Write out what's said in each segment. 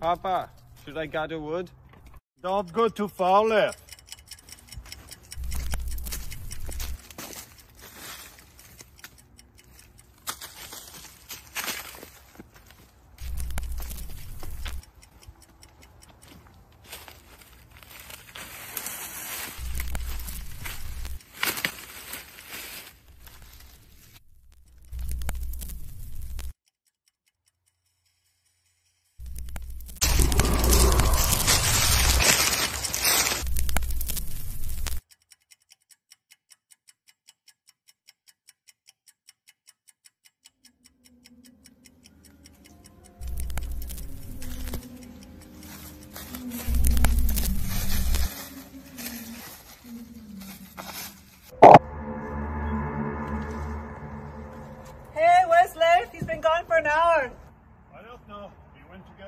Papa, should I gather wood? Don't go too far left.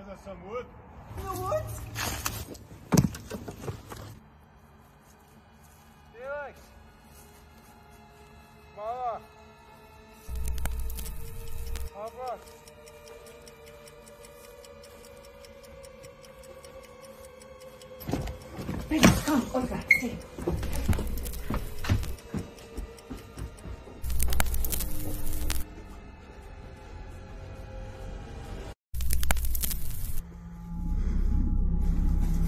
We went some wood. In the woods? Felix! Mama! Papa! Come, Olga, see.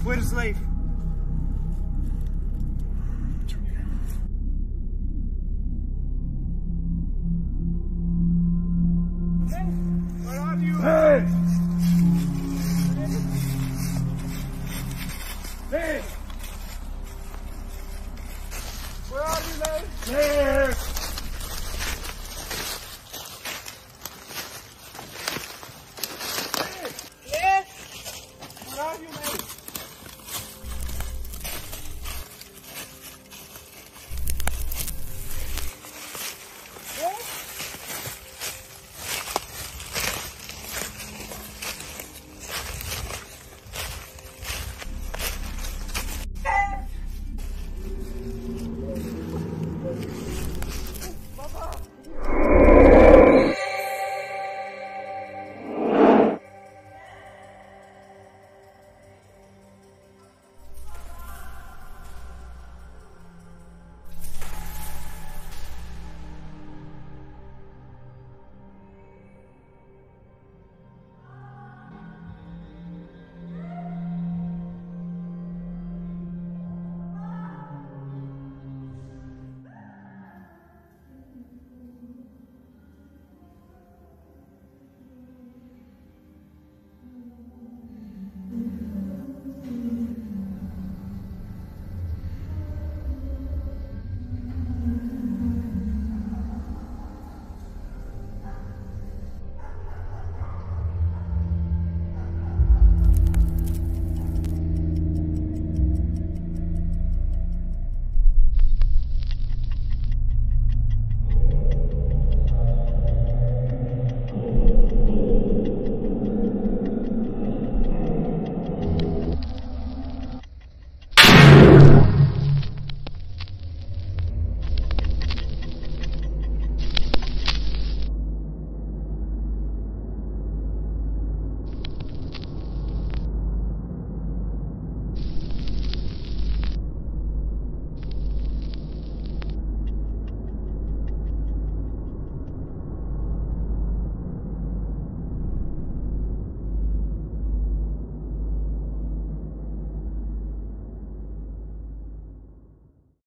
Where's Leif? Where